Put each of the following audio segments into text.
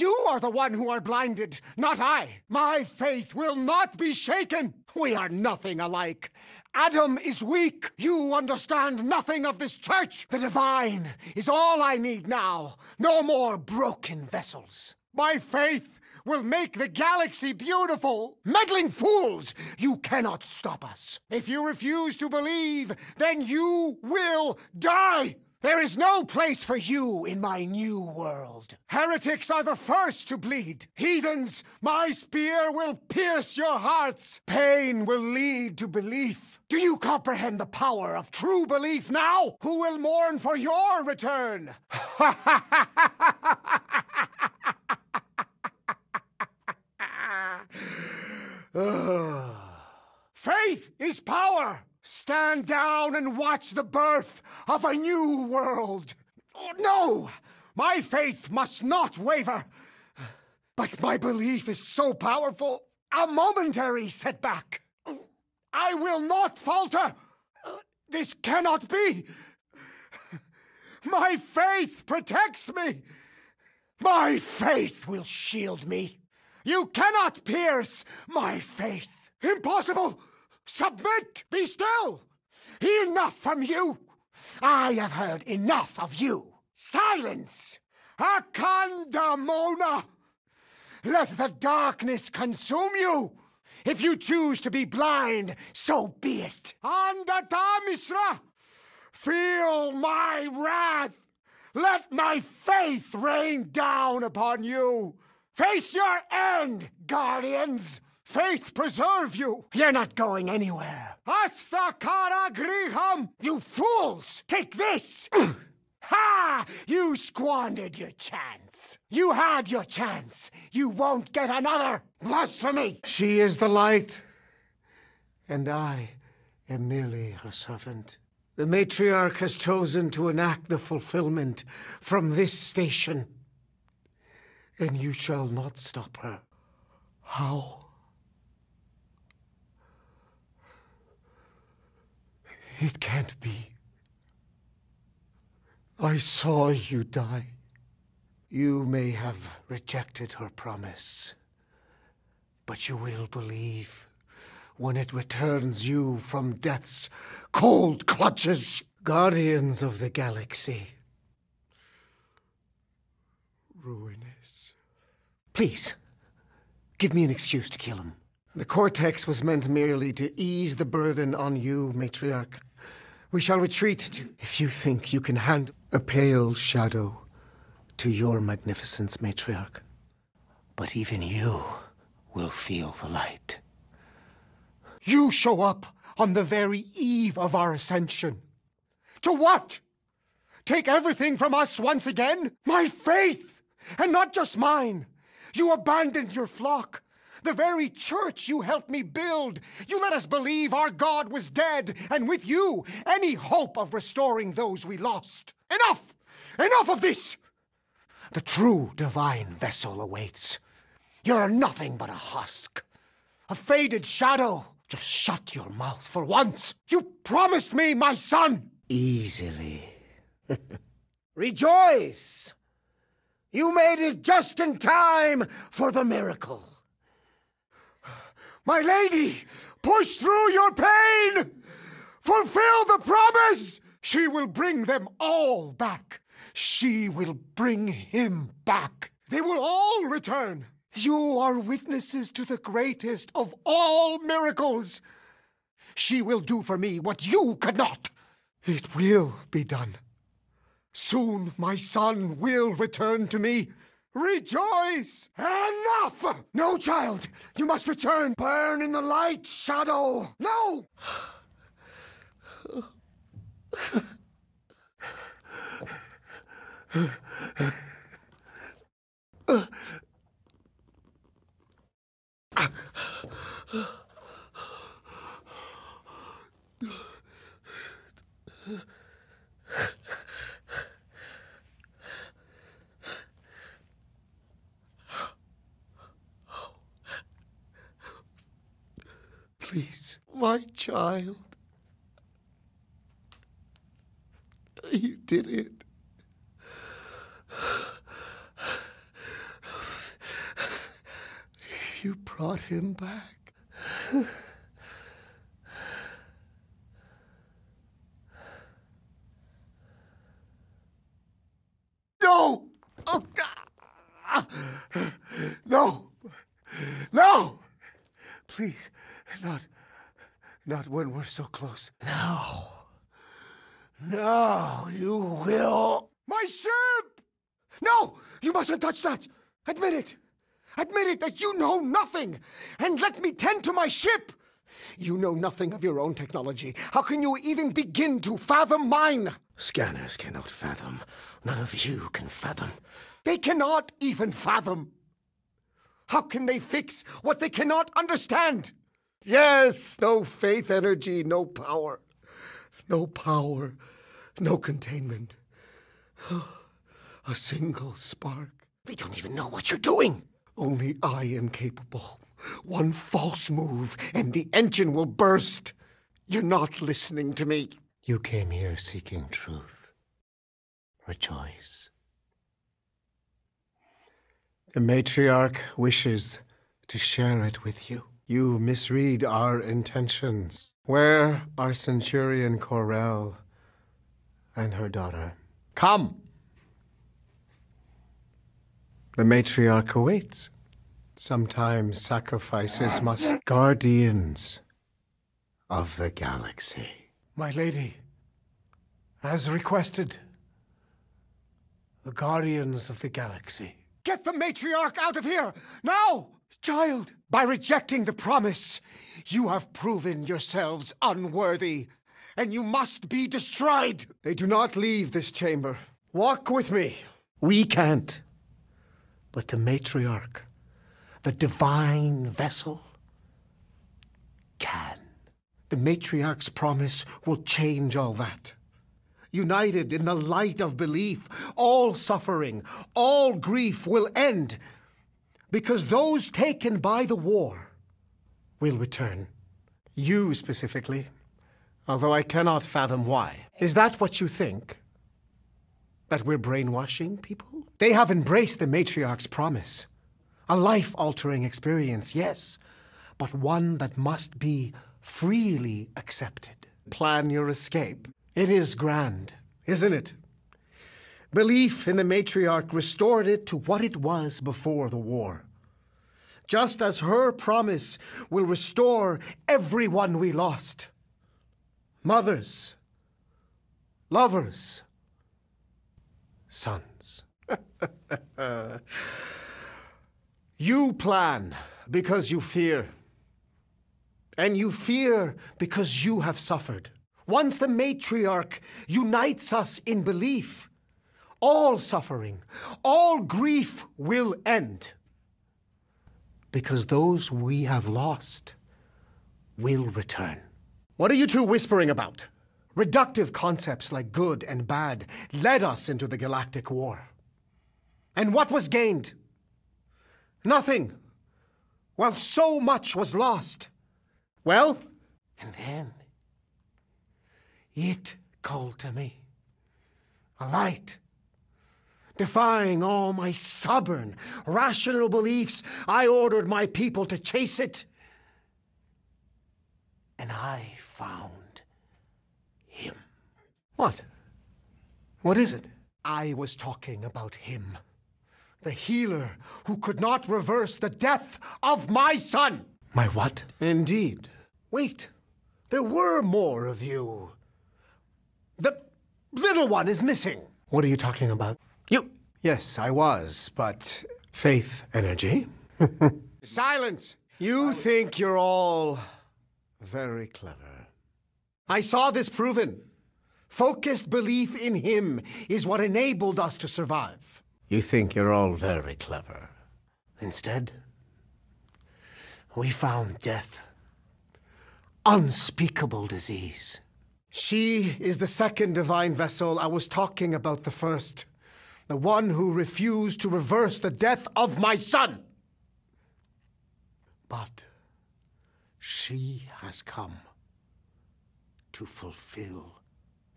You are the one who are blinded, not I. My faith will not be shaken. We are nothing alike. Adam is weak. You understand nothing of this church. The divine is all I need now. No more broken vessels. My faith will make the galaxy beautiful. Meddling fools! You cannot stop us. If you refuse to believe, then you will die. There is no place for you in my new world. Heretics are the first to bleed. Heathens, my spear will pierce your hearts. Pain will lead to belief. Do you comprehend the power of true belief now? Who will mourn for your return? Ah. Faith is power. Stand down and watch the birth of a new world. No! My faith must not waver. But my belief is so powerful, a momentary setback. I will not falter. This cannot be. My faith protects me. My faith will shield me. You cannot pierce my faith. Impossible! Submit! Be still! Enough from you! I have heard enough of you! Silence! Akandamona! Let the darkness consume you! If you choose to be blind, so be it! Andatamisra! Feel my wrath! Let my faith rain down upon you! Face your end, guardians! Faith preserve you! You're not going anywhere! Hasta cara griham! You fools! Take this! ha! You squandered your chance! You had your chance! You won't get another! Blasphemy! She is the light, and I am merely her servant. The matriarch has chosen to enact the fulfillment from this station, and you shall not stop her. How? It can't be. I saw you die. You may have rejected her promise, but you will believe when it returns you from death's cold clutches. Guardians of the galaxy. Ruinous. Please, give me an excuse to kill him. The cortex was meant merely to ease the burden on you, matriarch. We shall retreat to, if you think you can hand a pale shadow to your magnificence, matriarch. But even you will feel the light. You show up on the very eve of our ascension. To what? Take everything from us once again? My faith! And not just mine. You abandoned your flock. The very church you helped me build. You let us believe our God was dead, and with you, any hope of restoring those we lost. Enough! Enough of this! The true divine vessel awaits. You're nothing but a husk, a faded shadow. Just shut your mouth for once. You promised me my son! Easily. Rejoice! You made it just in time for the miracle. My lady, push through your pain! Fulfill the promise! She will bring them all back. She will bring him back. They will all return. You are witnesses to the greatest of all miracles. She will do for me what you could not. It will be done. Soon my son will return to me. Rejoice! Enough! No, child! You must return! Burn in the light, shadow! No! Please, my child. You did it. You brought him back. no! Oh, ah. no! No! Please, not, not when we're so close. No. No, you will. My ship! No! You mustn't touch that! Admit it! Admit it that you know nothing! And let me tend to my ship! You know nothing of your own technology. How can you even begin to fathom mine? Scanners cannot fathom. None of you can fathom. They cannot even fathom. How can they fix what they cannot understand? Yes, no faith energy, no power. No power, no containment. A single spark. They don't even know what you're doing. Only I am capable. One false move, and the engine will burst. You're not listening to me. You came here seeking truth. Rejoice. The matriarch wishes to share it with you. You misread our intentions. Where are Centurion Ko-Rel and her daughter? Come! The matriarch awaits. Sometimes sacrifices must. Guardians of the galaxy. My lady, as requested, the Guardians of the Galaxy. Get the matriarch out of here! Now! Child, by rejecting the promise, you have proven yourselves unworthy, and you must be destroyed! They do not leave this chamber. Walk with me. We can't. But the matriarch, the divine vessel, can. The matriarch's promise will change all that. United in the light of belief, all suffering, all grief will end because those taken by the war will return. You specifically, although I cannot fathom why. Is that what you think? That we're brainwashing people? They have embraced the matriarch's promise. A life altering experience, yes, but one that must be freely accepted. Plan your escape. It is grand, isn't it? Belief in the matriarch restored it to what it was before the war. Just as her promise will restore everyone we lost mothers, lovers, sons. you plan because you fear. And you fear because you have suffered. Once the matriarch unites us in belief, all suffering, all grief will end. Because those we have lost will return. What are you two whispering about? Reductive concepts like good and bad led us into the galactic war. And what was gained? Nothing. While so much was lost. Well, and then it called to me. A light. Defying all my stubborn, rational beliefs, I ordered my people to chase it. And I found him. What? What is it? I was talking about him. The healer who could not reverse the death of my son. My what? Indeed. Wait. There were more of you. The little one is missing. What are you talking about? Yes, I was, but faith energy. Silence! You think you're all very clever. I saw this proven. Focused belief in him is what enabled us to survive. You think you're all very clever. Instead, we found death. Unspeakable disease. She is the second divine vessel. I was talking about the first. The one who refused to reverse the death of my son. But she has come to fulfill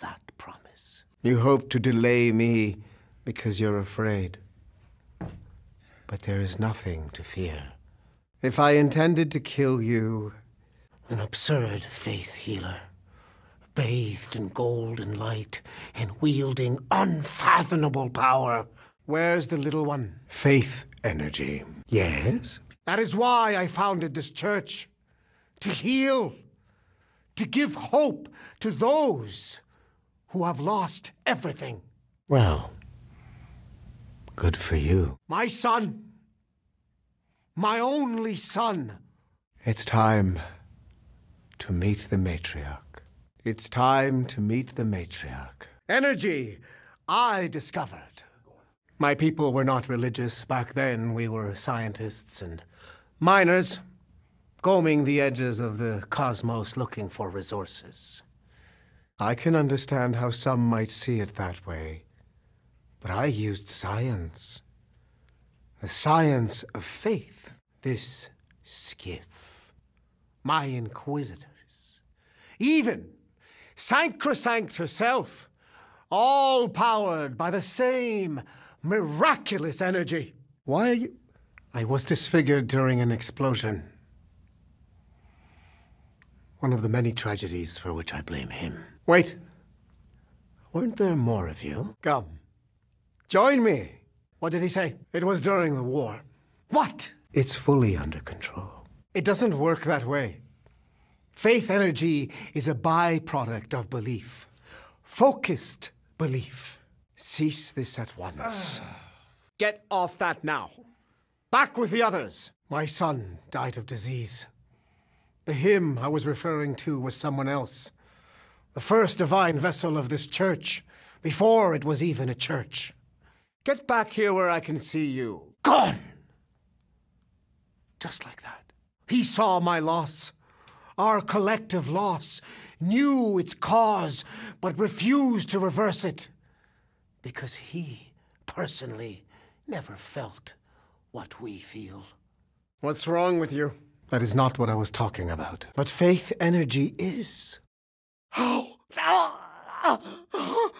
that promise. You hope to delay me because you're afraid. But there is nothing to fear. If I intended to kill you, an absurd faith healer, bathed in golden light and wielding unfathomable power, where's the little one? Faith energy. Yes? That is why I founded this church. To heal, to give hope to those who have lost everything. Well, good for you. My son. My only son. It's time to meet the matriarch. It's time to meet the matriarch. Energy, I discovered. My people were not religious. Back then, we were scientists and miners, combing the edges of the cosmos looking for resources. I can understand how some might see it that way, but I used science. The science of faith. This skiff. My inquisitors. Even Sancrosanct herself. All powered by the same miraculous energy. Why are you... I was disfigured during an explosion. One of the many tragedies for which I blame him. Wait. Weren't there more of you? Come. Join me. What did he say? It was during the war. What? It's fully under control. It doesn't work that way. Faith energy is a byproduct of belief. Focused belief. Cease this at once. Get off that now. Back with the others. My son died of disease. The him I was referring to was someone else. The first divine vessel of this church, before it was even a church. Get back here where I can see you. Gone! Just like that. He saw my loss, our collective loss, knew its cause, but refused to reverse it. Because he, personally, never felt what we feel. What's wrong with you? That is not what I was talking about. But faith energy is. How? Ah!